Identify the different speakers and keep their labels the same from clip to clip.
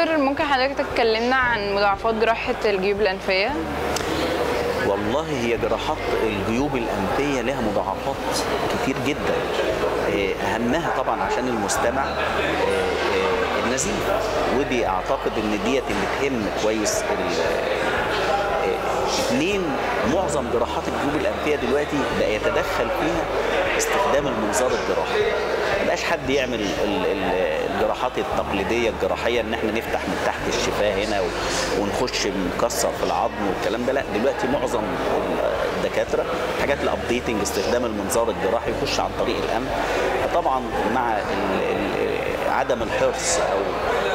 Speaker 1: دكتور ممكن حضرتك تكلمنا عن مضاعفات جراحة الجيوب الأنفية؟
Speaker 2: والله هي جراحات الجيوب الأنفية لها مضاعفات كتير جدا. آه، أهمها طبعا عشان المستمع آه، آه، النزيف. ودي أعتقد إن ديت اللي تهم كويس اتنين معظم جراحات الجيوب الأنفية دلوقتي بقى يتدخل فيها استخدام المنظار الجراحي. بقاش حد يعمل ال- ال- الجراحات التقليدية الجراحية إن إحنا نفتح من تحت الشفاه هنا ونخش نكسر في العظم والكلام ده. لا دلوقتي معظم الدكاترة حاجات ال updating استخدام المنظار الجراحي يخش عن طريق الأنف. طبعا مع عدم الحرص أو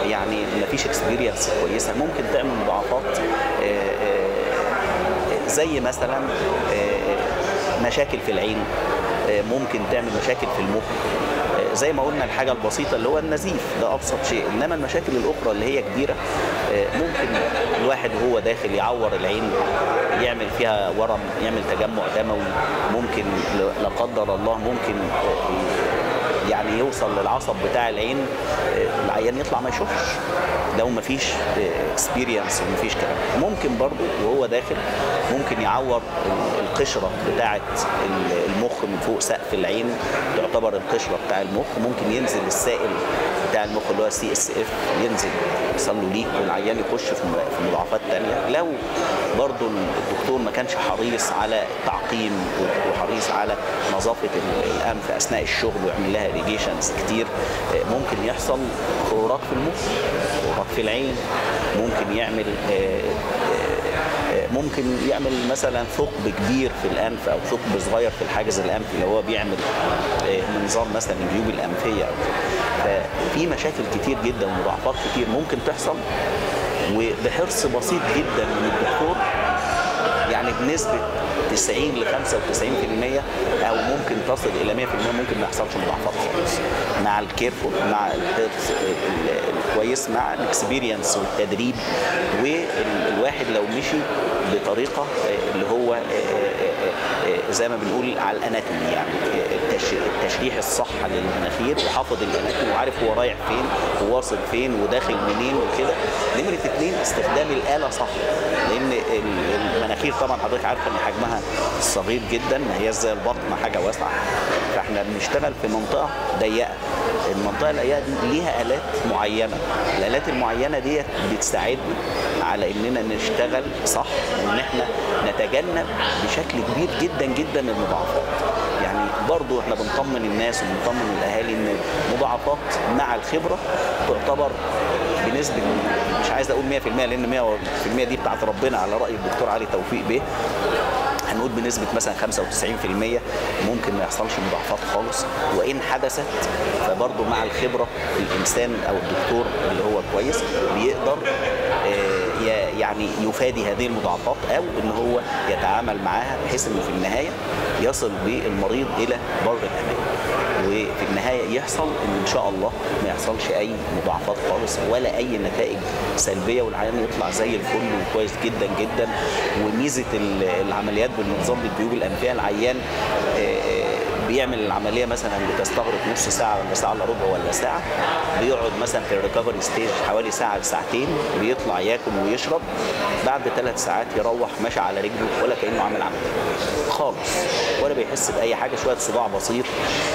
Speaker 2: يعني ما فيش experience كويسة ممكن تعمل مضاعفات آه، آه، زي مثلا آه، مشاكل في العين ممكن تعمل مشاكل في المخ زي ما قلنا الحاجة البسيطة اللي هو النزيف ده أبسط شيء. إنما المشاكل الأخرى اللي هي كبيرة آه، ممكن الواحد وهو داخل يعور العين يعمل فيها ورم يعمل تجمع دموي ممكن لا- قدر الله ممكن يعني يوصل للعصب بتاع العين العيان يطلع ما يشوفش. لو ما فيش اكسبيرينس وما فيش كلام. ممكن برضو وهو داخل ممكن يعور ال- القشرة بتاعه ال- المخ من فوق سقف العين تعتبر القشرة بتاع المخ. ممكن ينزل السائل المخ اللي هو CSF ينزل يحصل له leak والعيان يخش في مضاعفات تانية. لو برضو الدكتور ما كانش حريص على التعقيم وحريص على نظافة ال- الانف أثناء الشغل ويعمل لها irrigations كتير آه، ممكن يحصل خراجات في المخ خروجات في العين ممكن يعمل آه، ممكن يعمل مثلا ثقب كبير في الأنف أو ثقب صغير في الحاجز الانفي اللي هو بيعمل آه، منظار مثلا الجيوب الأنفية. ففي مشاكل كتير جدا ومضاعفات كتير ممكن تحصل وبحرص بسيط جدا من الدكتور يعني بنسبة 90 ل 95% أو ممكن تصل إلى 100% ممكن ما يحصلش مضاعفات خالص. مع ال careful مع الحرص ال- ال- الكويس مع ال experience والتدريب والواحد لو مشي بطريقة اللي هو زي ما بنقول على ال anatomy يعني آه، التش- التشريح الصح للمناخير وحافظ ال anatomy وعارف هو رايح فين وواصل فين وداخل منين وكده. نمرة اثنين استخدام الآلة صح لأن ال- المناخير طبعا حضرتك عارفة إن حجمها صغير جدا ما هي زي البطن حاجة واسعة. فإحنا بنشتغل في منطقة ضيقة. المنطقة الضيقة دي ليها آلات معينة. الآلات المعينة ديت بتساعدنا. على إننا نشتغل صح وان إحنا نتجنب بشكل كبير جدا جدا المضاعفات. يعني برضو إحنا بنطمن الناس وبنطمن الأهالي إن مضاعفات مع الخبرة تعتبر بنسبة مش عايز أقول 100% لأن 100% دي بتاعت ربنا على رأي الدكتور علي توفيق بيه. هنقول بنسبة مثلا 95% ممكن ما يحصلش مضاعفات خالص وإن حدثت فبرضه مع الخبرة الإنسان أو الدكتور اللي هو كويس بيقدر آه، يعني يفادي هذه المضاعفات أو إن هو يتعامل معاها بحيث إنه في النهاية يصل بالمريض إلى بر الأمان. وفي النهاية يحصل إن إن شاء الله ما يحصلش أي مضاعفات خالص ولا أي نتائج سلبية والعيان يطلع زي الفل وكويس جدا جدا. وميزة ال- العمليات بالمنظار الجيوب الأنفية العيان آه، بيعمل العملية مثلا بتستغرق نص ساعة ولا ساعة إلا ربع ولا ساعة بيقعد مثلا في ال recovery stage حوالي ساعة لساعتين بيطلع ياكل ويشرب بعد ثلاث ساعات يروح ماشي على رجله ولا كأنه عامل عمليه خالص ولا بيحس بأي حاجة شوية صداع بسيط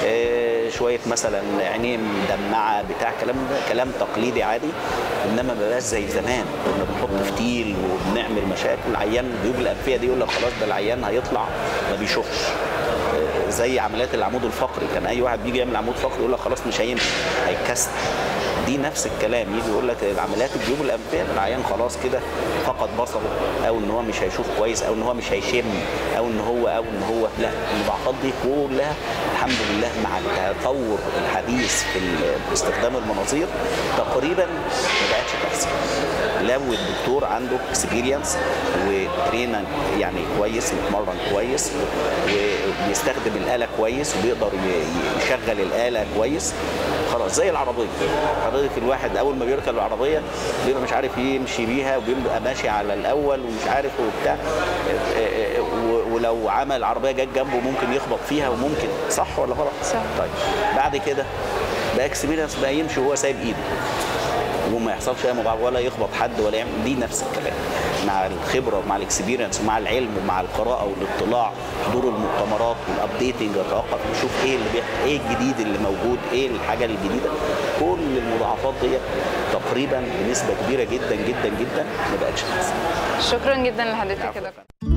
Speaker 2: آه، شوية مثلا عينيه مدمعة بتاع كلام كلام تقليدي عادي إنما ما بقاش زي زمان. كنا بنحط فتيل وبنعمل مشاكل العيان جيوب الأنفية دي يقول لك خلاص ده العيان هيطلع ما بيشوفش. زي عمليات العمود الفقري. كان أي واحد بيجي يعمل عمود فقري يقول لك خلاص مش هيمشي هيتكسر. دي نفس الكلام. يجي يقول لك العمليات الجيوب الأنفية العيان خلاص كده فقد بصره أو إن هو مش هيشوف كويس أو إن هو مش هيشم أو إن هو أو إن هو لا. المضاعفات دي كلها الحمد لله مع التطور الحديث في استخدام المناظير تقريبا ما بقتش تحصل. لو الدكتور عنده experience و training يعني كويس متمرن كويس وبيستخدم الآلة كويس وبيقدر يشغل الآلة كويس. خلاص زي العربية. حضرتك الواحد أول ما بيركب العربية بيبقى مش عارف يمشي بيها وبيبقى ماشي على الأول ومش عارف وبتاع. ولو عمل عربية جت جنبه ممكن يخبط فيها وممكن. صح ولا غلط؟
Speaker 1: صح.
Speaker 2: طيب بعد كده بقى experience بقى يمشي وهو سايب إيده. وما يحصلش اي مضاعف ولا يخبط حد ولا يعمل. دي نفس الكلام. مع الخبرة ومع ال experience ومع العلم ومع القراءة والاطلاع حضور المؤتمرات وال updating اتوقف نشوف إيه اللي بيحصل إيه الجديد اللي موجود إيه الحاجة الجديدة. كل المضاعفات دي تقريبا بنسبة كبيرة جدا جدا جدا ما بقتش تحصل
Speaker 1: شكرا جدا لحضرتك يا دكتور.